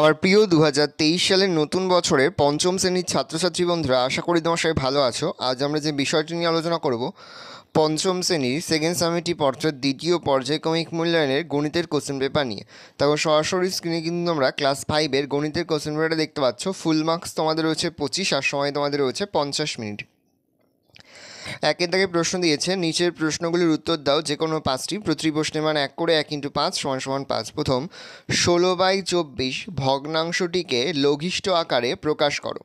আমার প্রিয় দু হাজার তেইশ সালের নতুন বছরের পঞ্চম শ্রেণির ছাত্রছাত্রী বন্ধুরা, আশা করি তোমার সবাই ভালো আছো। আজ আমরা যে বিষয়টি নিয়ে আলোচনা করব, পঞ্চম শ্রেণির সেকেন্ড সামিটি পর্যায়ের দ্বিতীয় পর্যায়ক্রমিক মূল্যায়নের গণিতের কোশ্চেন পেপার নিয়ে। তখন সরাসরি স্ক্রিনে কিন্তু তোমরা ক্লাস ফাইভের গণিতের কোশ্চেন পেপারটা দেখতে পাচ্ছ। ফুল মার্কস তোমাদের রয়েছে পঁচিশ, আর সময় তোমাদের রয়েছে পঞ্চাশ মিনিট। একের দাগে প্রশ্ন দিয়েছে, নিচের প্রশ্নগুলির উত্তর দাও যে কোনো পাঁচটি। প্রতিটি প্রশ্নের মান এক করে এক ইন্টু পাঁচ সমান সমান পাঁচ। প্রথম, ষোলো বাই চব্বিশ ভগ্নাংশটিকে লঘিষ্ঠ আকারে প্রকাশ করো।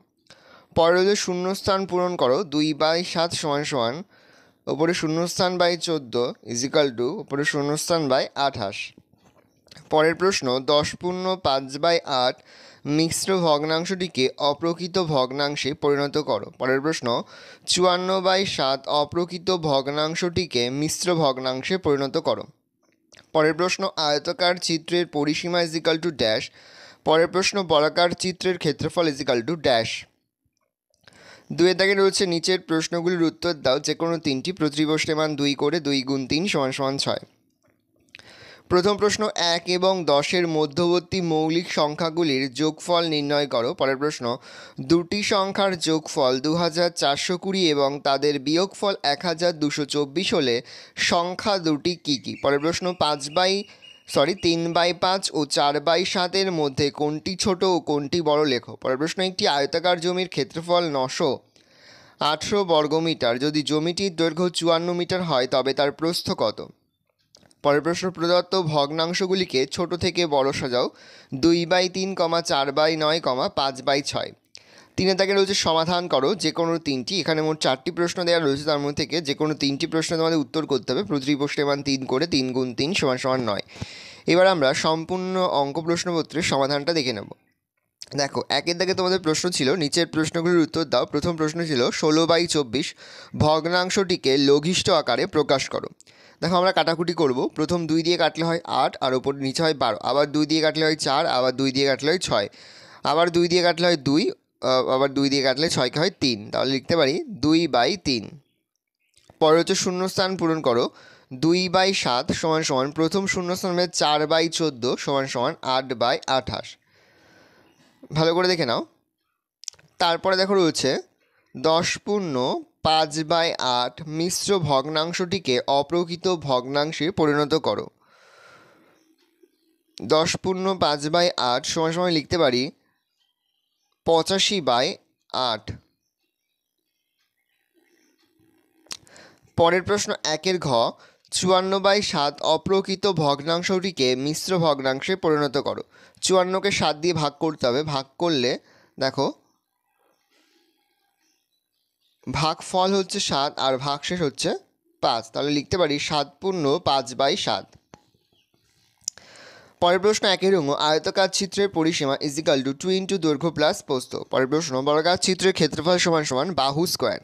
পরের শূন্যস্থান পূরণ করো, দুই বাই সাত সমান সমান, ওপরে শূন্যস্থান বাই চোদ্দ ইজিক্যাল টু ওপরে শূন্যস্থান বাই আঠাশ। পরের প্রশ্ন, দশ পূর্ণ পাঁচ বাই আট মিশ্র ভগ্নাংশটিকে অপ্রকৃত ভগ্নাংশে পরিণত করো। পরের প্রশ্ন, চুয়ান্ন বাই সাত অপ্রকৃত ভগ্নাংশটিকে মিশ্র ভগ্নাংশে পরিণত করো। পরের প্রশ্ন, আয়তকার চিত্রের পরিসীমা ইজিক্যাল টু ড্যাশ পরের প্রশ্ন, বলাকার চিত্রের ক্ষেত্রফল ইজিক্যাল টু ড্যাশ দুয়ের দাগে রয়েছে, নিচের প্রশ্নগুলির উত্তর দাও যে কোনো তিনটি প্রশ্নের মান দুই করে দুই গুণ তিন সমান সমান ছয়। প্রথম প্রশ্ন এক এবং দশের মধ্যবর্তী মৌলিক সংখ্যাগুলির যোগফল নির্ণয় করো। পরের প্রশ্ন, দুটি সংখ্যার যোগফল দু হাজার চারশো কুড়ি এবং তাদের বিয়োগফল এক হাজার দুশো চব্বিশ হলে সংখ্যা দুটি কী কী? পরের প্রশ্ন, পাঁচ বাই সরি তিন বাই পাঁচ ও চার বাই সাতের মধ্যে কোনটি ছোট ও কোনটি বড় লেখো? পরের প্রশ্ন, একটি আয়তাকার জমির ক্ষেত্রফল নশো আটশো বর্গমিটার। যদি জমিটির দৈর্ঘ্য চুয়ান্ন মিটার হয়, তবে তার প্রস্থ কত? পরের প্রশ্ন প্রদত্ত ভগ্নাংশগুলিকে ছোট থেকে বড় সাজাও। দুই বাই তিন কমা চার বাই নয় কমা পাঁচ বাই ছয়। তিনে তাকে রয়েছে সমাধান করো যে কোনো তিনটি। এখানে মোট চারটি প্রশ্ন দেওয়া রয়েছে, তার মধ্যে থেকে যে কোনো তিনটি প্রশ্ন তোমাদের উত্তর করতে হবে। প্রতিটি প্রশ্নের মান তিন করে তিন গুণ তিন সমান সমান নয়। এবার আমরা সম্পূর্ণ অঙ্ক প্রশ্নপত্রের সমাধানটা দেখে নেব। দেখো, একের দাগে তোমাদের প্রশ্ন ছিল, নিচের প্রশ্নগুলির উত্তর দাও। প্রথম প্রশ্ন ছিল, ষোলো বাই চব্বিশ, ভগ্নাংশটিকে লঘিষ্ঠ আকারে প্রকাশ করো। দেখো, আমরা কাটাকুটি করব। প্রথম দুই দিয়ে কাটলে হয় আট, আর ওপর নিচে হয় বারো। আবার দুই দিয়ে কাটলে হয় চার, আবার দুই দিয়ে কাটলে হয় ছয়। আবার দুই দিয়ে কাটলে হয় দুই আবার দুই দিয়ে কাটলে ছয়কে হয় তিন। তাহলে লিখতে পারি দুই বাই তিন। পরে হচ্ছে শূন্যস্থান পূরণ করো। দুই বাই সাত সমান সমান, প্রথম শূন্যস্থান হবে চার বাই চোদ্দ সমান সমান আট বাই আঠাশ। ভালো করে দেখে নাও। তারপরে দেখো রয়েছে দশ পূর্ণ পাঁচ বাই আট মিশ্র ভগ্নাংশটিকে অপ্রকৃত ভগ্নাংশে পরিণত করো। দশ পূর্ণ পাঁচ বাই আট সময় সময় লিখতে পারি পঁচাশি বাই আট। পরের প্রশ্ন একের ঘ, চুয়ান্ন বাই সাত অপ্রকৃত ভগ্নাংশটিকে মিশ্র ভগ্নাংশে পরিণত করো। চুয়ান্নকে সাত দিয়ে ভাগ করতে হবে। ভাগ করলে, দেখো ভাগ ফল হচ্ছে সাত আর ভাগশেষ হচ্ছে পাঁচ। তাহলে লিখতে পারি সাত পূর্ণ পাঁচ বাই সাত। পরের প্রশ্ন একই রঙ আয়তকার চিত্রের পরিসীমা is equal to two into দৈর্ঘ্য প্লাস পোস্ত। পরের প্রশ্ন, বর্গাকার চিত্রের ক্ষেত্রফল সমান সমান বাহু স্কোয়ার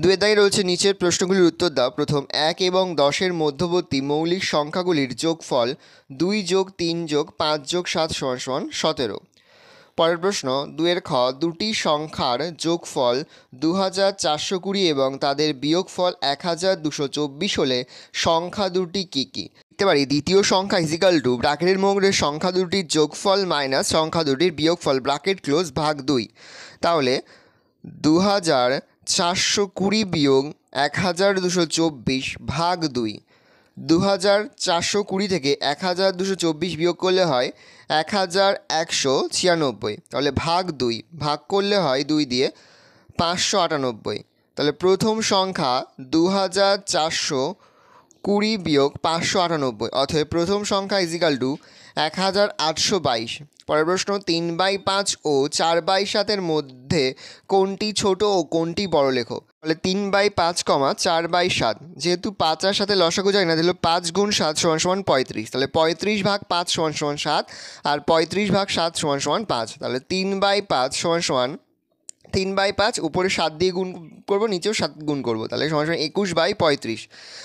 দুয়ের দাগে রয়েছে নিচের প্রশ্নগুলির উত্তর দাও। প্রথম, এক এবং দশের মধ্যবর্তী মৌলিক সংখ্যাগুলির যোগফল দুই যোগ তিন যোগ পাঁচ যোগ সাত সমান সমান সতেরো। পরের প্রশ্ন দুয়ের খ, দুটি সংখ্যার যোগফল দু হাজার চারশো কুড়ি এবং তাদের বিয়োগফল এক হাজার দুশো চব্বিশ হলে সংখ্যা দুটি কী কী? লিখতে পারি, দ্বিতীয় সংখ্যা ইজিক্যাল টু ব্রাকেটের মধ্যে সংখ্যা দুটির যোগফল মাইনাস সংখ্যা দুটির বিয়োগফল ব্রাকেট ক্লোজ ভাগ দুই। তাহলে দু হাজার চারশো কুড়ি বিয়োগ এক হাজার দুশো চব্বিশ ভাগ দুই। দু হাজার চারশো কুড়ি থেকে এক হাজার দুশো চব্বিশ বিয়োগ করলে হয় এক হাজার একশো ছিয়ানব্বই। তাহলে ভাগ দুই। ভাগ করলে হয় দুই দিয়ে পাঁচশো আটানব্বই। তাহলে প্রথম সংখ্যা দু হাজার চারশো কুড়ি বিয়োগ পাঁচশো আটানব্বই। অথবা প্রথম সংখ্যা ইজিক্যাল টু এক হাজার আটশো বাইশ। পরের প্রশ্ন, তিন বাই পাঁচ ও চার বাই সাতের মধ্যে কোনটি ছোট ও কোনটি বড় লেখো তাহলে তিন বাই পাঁচ কমা চার বাই সাত। যেহেতু পাঁচ আর সাথে লসাগু যায় না, তাহলে পাঁচ গুণ সাত সমান সমান পঁয়ত্রিশ। তাহলে পঁয়ত্রিশ ভাগ পাঁচ সমান সমান সাত আর পঁয়ত্রিশ ভাগ সাত সমান সমান পাঁচ। তাহলে তিন বাই পাঁচ সমান সমান তিন বাই পাঁচ, উপরে সাত দিয়ে গুণ করব, নিচেও সাত গুণ করব। তাহলে সমান সমান একুশ বাই পঁয়ত্রিশ।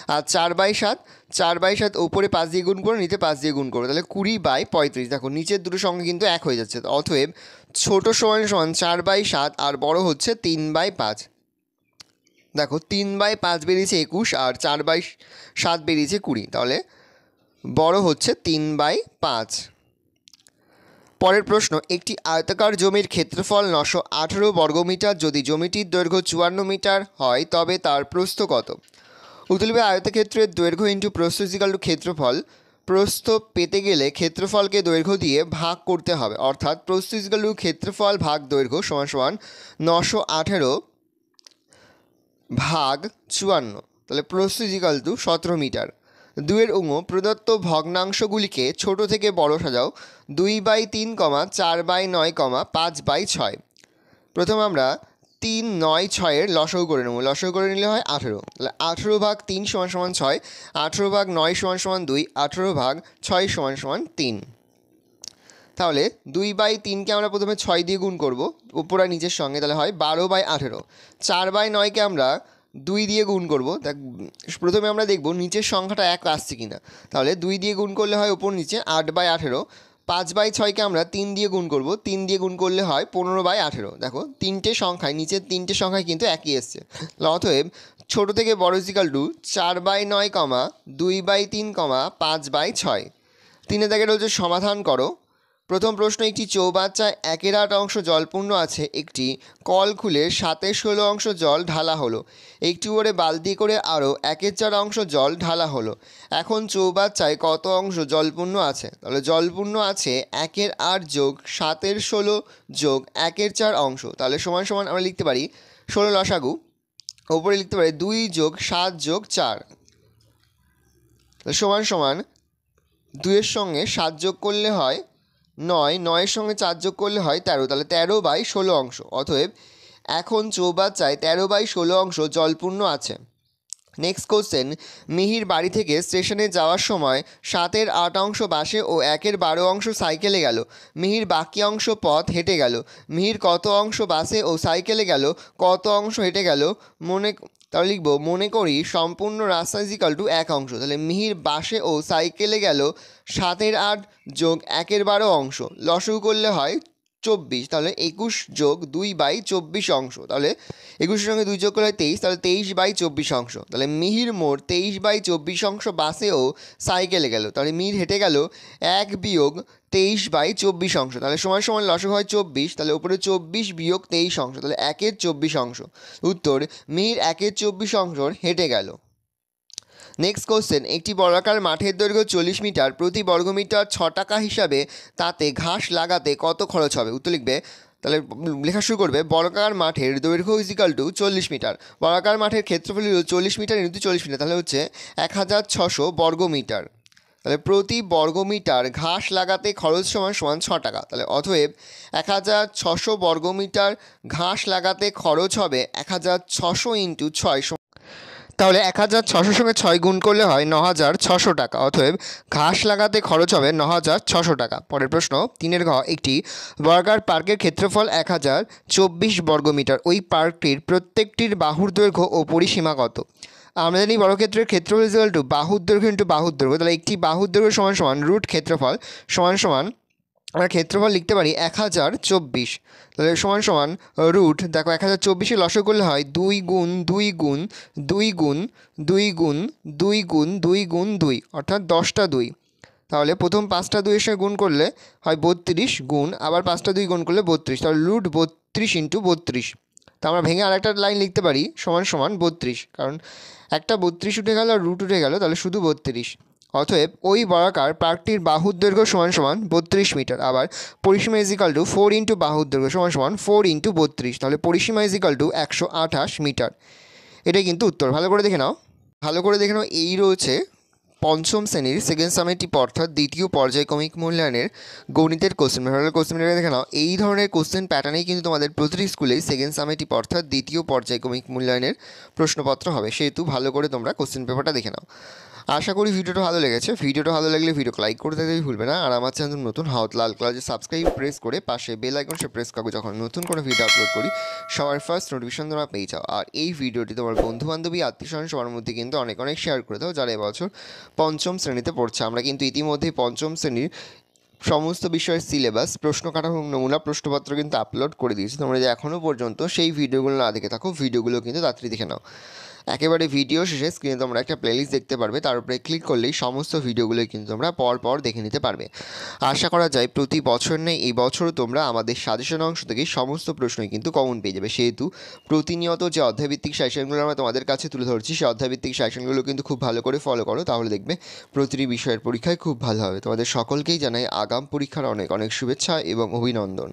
আর চার বাই সাত, চার বাই সাত উপরে পাঁচ দিয়ে গুণ করব, নিচে পাঁচ দিয়ে গুণ করব। তাহলে কুড়ি বাই পঁয়ত্রিশ। দেখো, নিচের দুটো সংখ্যা কিন্তু এক হয়ে যাচ্ছে। অতএব ছোটো সমান সমান চার বাই সাত আর বড় হচ্ছে তিন বাই পাঁচ। দেখো, তিন বাই পাঁচ বেরিয়েছে একুশ আর চার বাই সাত বেরিয়েছে কুড়ি। তাহলে বড় হচ্ছে তিন বাই পাঁচ। পরের প্রশ্ন, একটি আয়তাকার জমির ক্ষেত্রফল নশো আঠেরো বর্গমিটার, যদি জমিটির দৈর্ঘ্য চুয়ান্ন মিটার হয়, তবে তার প্রস্থ কত? উতলবে আয়তক্ষেত্রের দৈর্ঘ্য ইন্টু প্রস্থ ক্ষেত্রফল। প্রস্থ পেতে গেলে ক্ষেত্রফলকে দৈর্ঘ্য দিয়ে ভাগ করতে হবে। অর্থাৎ প্রস্থ ক্ষেত্রফল ভাগ দৈর্ঘ্য সমান সমান নশো আঠেরো ভাগ চুয়ান্ন, তাহলে প্রস্থ ইজিক্যাল টু সতেরো মিটার। দুয়ের উঙ প্রদত্ত ভগ্নাংশগুলিকে ছোট থেকে বড় সাজাও, দুই বাই তিন কমা, চার বাই নয় কমা, পাঁচ বাই ছয়। প্রথম আমরা তিন নয় ছয়ের লসও করে নেব। লসও করে নিলে হয় আঠেরো। তাহলে আঠেরো ভাগ তিন সমান সমান ছয়, আঠেরো ভাগ নয় সমান সমান দুই, আঠেরো ভাগ ছয় সমান সমান তিন। তাহলে দুই বাই তিনকে আমরা প্রথমে ছয় দিয়ে গুণ করব, উপর আর নিচের সঙ্গে, তাহলে হয় বারো বাই আঠেরো। চার বাই নয়কে আমরা দুই দিয়ে গুণ করব, দেখ, প্রথমে আমরা দেখব নিচের সংখ্যাটা এক আসছে কি না তাহলে দুই দিয়ে গুণ করলে হয় উপর নিচে আট বাই আঠেরো, পাঁচ বাই ছয়কে আমরা তিন দিয়ে গুণ করব, তিন দিয়ে গুণ করলে হয় পনেরো বাই আঠেরো। দেখো, তিনটে সংখ্যায়, নিচের তিনটে সংখ্যায় কিন্তু একই এসছে। অতএব ছোটো থেকে বড় ইজিক্যাল টু চার বাই নয় কমা দুই বাই তিন কমা পাঁচ বাই ছয়। তিনে দাগে রয়েছে সমাধান করো প্রথম প্রশ্ন একটি চৌবাচ্চায় একের আট অংশ জলপূর্ণ আছে, একটি কল খুলে সাতের ষোলো অংশ জল ঢালা হলো, একটি করে বালতি করে আরও একের চার অংশ জল ঢালা হলো। এখন চৌবাচ্চায় কত অংশ জলপূর্ণ আছে? তাহলে জলপূর্ণ আছে একের আট যোগ সাতের ষোলো যোগ একের চার অংশ। তাহলে সমান সমান আমরা লিখতে পারি ষোলো লসাগু, ওপরে লিখতে পারি দুই যোগ সাত যোগ চার। সমান সমান দুইয়ের সঙ্গে সাত যোগ করলে হয় নয়, নয়ের সঙ্গে চার যোগ করলে হয় তেরো, তাহলে তেরো বাই ষোলো অংশ। অতএব এখন চৌবাচ্চায় তেরো বাই ষোলো অংশ জলপূর্ণ আছে। নেক্সট কোশ্চেন মিহির বাড়ি থেকে স্টেশনে যাওয়ার সময় সাতের আট অংশ বাসে ও একের বারো অংশ সাইকেলে গেল। মিহির বাকি অংশ পথ হেঁটে গেল। মিহির কত অংশ বাসে ও সাইকেলে গেল, কত অংশ হেঁটে গেল, মনে তাহলে লিখব, মনে করি সম্পূর্ণ রাস্তা ইজিক্যাল টু এক অংশ। তাহলে মিহির বাসে ও সাইকেলে গেল সাতের আট যোগ একের বারো অংশ। লসউ করলে হয় চব্বিশ, তাহলে একুশ যোগ দুই বাই চব্বিশ অংশ। তাহলে একুশের সঙ্গে দুই যোগ করলে তেইশ, তাহলে তেইশ বাই চব্বিশ অংশ। তাহলে মিহির মোড় তেইশ বাই চব্বিশ অংশ বাসেও সাইকেলে গেল। তাহলে মিহির হেঁটে গেল এক বিয়োগ তেইশ বাই চব্বিশ অংশ। তাহলে সময় সময় লসক হয় চব্বিশ, তাহলে উপরে চব্বিশ বিয়োগ তেইশ অংশ। তাহলে একের চব্বিশ অংশ। উত্তর, মিহির একের চব্বিশ অংশ হেঁটে গেল। নেক্সট কোশ্চেন একটি বর্গাকার মাঠের দৈর্ঘ্য চল্লিশ মিটার, প্রতি বর্গমিটার ছ টাকা হিসাবে তাতে ঘাস লাগাতে কত খরচ হবে? উত্তর লিখবে, তাহলে লেখা শুরু করবে, বর্গাকার মাঠের দৈর্ঘ্য ইজিক্যাল টু চল্লিশ মিটার। বর্গাকার মাঠের ক্ষেত্রফল হল চল্লিশ মিটার ইন্টু চল্লিশ মিটার, তাহলে হচ্ছে এক হাজার ছশো বর্গমিটার। তাহলে প্রতি বর্গমিটার ঘাস লাগাতে খরচ সমান সমান ছ টাকা, তাহলে অতএব এক হাজার ছশো বর্গমিটার ঘাস লাগাতে খরচ হবে এক হাজার ছশো ইন্টু ছয় তাহলে এক হাজার ছশোর সঙ্গে ছয় গুণ করলে হয় ন হাজার ছশো টাকা। অতএব ঘাস লাগাতে খরচ হবে ন হাজার ছশো টাকা। পরের প্রশ্ন, তিনের ঘ একটি বর্গার পার্কের ক্ষেত্রফল এক হাজার চব্বিশ বর্গমিটার। ওই পার্কটির প্রত্যেকটির বাহুর দৈর্ঘ্য ও পরিসীমা কত? আমরা জানি বর্গক্ষেত্রের ক্ষেত্রফল ইজিক্যাল টু বাহুর দৈর্ঘ্য ইন্টু বাহুর দৈর্ঘ্য। তাহলে একটি বাহুর দৈর্ঘ্য সমান সমান রুট ক্ষেত্রফল সমান সমান আমরা ক্ষেত্রফল লিখতে পারি এক হাজার চব্বিশ। তাহলে সমান সমান রুট দেখো এক হাজার চব্বিশে লসক করলে হয় দুই গুণ দুই গুণ দুই গুণ দুই গুণ দুই গুণ দুই গুণ দুই, অর্থাৎ দশটা দুই। তাহলে প্রথম পাঁচটা দুইয়ের সঙ্গে গুণ করলে হয় বত্রিশ গুণ, আবার পাঁচটা দুই গুণ করলে বত্রিশ, তাহলে রুট বত্রিশ ইন্টু বত্রিশ। তা আমরা ভেঙে আরেকটা লাইন লিখতে পারি, সমান সমান বত্রিশ, কারণ একটা বত্রিশ উঠে গেল আর রুট উঠে গেল, তাহলে শুধু বত্রিশ। অতএব ওই বর্গাকার পার্কটির বাহুর দৈর্ঘ্য সমান সমান বত্রিশ মিটার। আবার পরিসীমা ইজিক্যাল টু ফোর ইন্টু বাহুর দৈর্ঘ্য সমান সমান ফোর ইন্টু বত্রিশ। তাহলে পরিসীমা ইজিক্যাল টু একশো আঠাশ মিটার। এটাই কিন্তু উত্তর। ভালো করে দেখে নাও। ভালো করে দেখে নাও, এই রয়েছে পঞ্চম শ্রেণির সেকেন্ড সামেটিভ অর্থাৎ দ্বিতীয় পর্যায়ক্রমিক মূল্যায়নের গণিতের কোশ্চেন ভালো কোশ্চেন দেখে নাও। এই ধরনের কোশ্চেন প্যাটার্নেই কিন্তু তোমাদের প্রতিটি স্কুলেই সেকেন্ড সামেটিভ অর্থাৎ দ্বিতীয় পর্যায়ক্রমিক মূল্যায়নের প্রশ্নপত্র হবে। সেহেতু ভালো করে তোমরা কোশ্চেন পেপারটা দেখে নাও। আশা করি ভিডিওটা ভালো লেগেছে। ভিডিওটা ভালো লাগলে ভিডিওকে লাইক করতে দিতে ভুলবে না। আর আমার চ্যানেল নতুন হাউত লাল কালার সাবস্ক্রাইব প্রেস করে পাশে বেল আইকন সে প্রেস করবে যখন নতুন কোনো ভিডিও আপলোড করি। সবার ফার্স্ট নোটিফিকেশন তোমরা পেয়ে যাও। আর এই ভিডিওটি তোমার বন্ধু বান্ধবী আত্মীয় স্বজন সবার মধ্যে কিন্তু অনেক অনেক শেয়ার করে দাও, যারা এবছর পঞ্চম শ্রেণীতে পড়ছে। আমরা কিন্তু ইতিমধ্যেই পঞ্চম শ্রেণির সমস্ত বিষয়ের সিলেবাস প্রশ্ন কাটা নমুনা প্রশ্নপত্র কিন্তু আপলোড করে দিয়েছি। তোমরা যে এখনও পর্যন্ত সেই ভিডিওগুলো না দেখে থাকো ভিডিওগুলো কিন্তু তাড়াতাড়ি দেখে নাও। একেবারে ভিডিও শেষে স্ক্রিনে তোমরা একটা প্লেলিস্ট দেখতে পারবে, তার উপরে ক্লিক করলেই সমস্ত ভিডিওগুলোই কিন্তু তোমরা পর পর দেখে নিতে পারবে। আশা করা যায় প্রতি বছর নেই, এই বছরও তোমরা আমাদের সাজেশন অংশ থেকে সমস্ত প্রশ্নই কিন্তু কমন পেয়ে যাবে। সেহেতু প্রতিনিয়ত যে অধ্যায়ভিত্তিক সাজেশনগুলো আমরা তোমাদের কাছে তুলে ধরছি, সেই অধ্যায়ভিত্তিক সাজেশনগুলো কিন্তু খুব ভালো করে ফলো করো, তাহলে দেখবে প্রতিটি বিষয়ের পরীক্ষায় খুব ভালো হবে। তোমাদের সকলকেই জানাই আগাম পরীক্ষার অনেক অনেক শুভেচ্ছা এবং অভিনন্দন।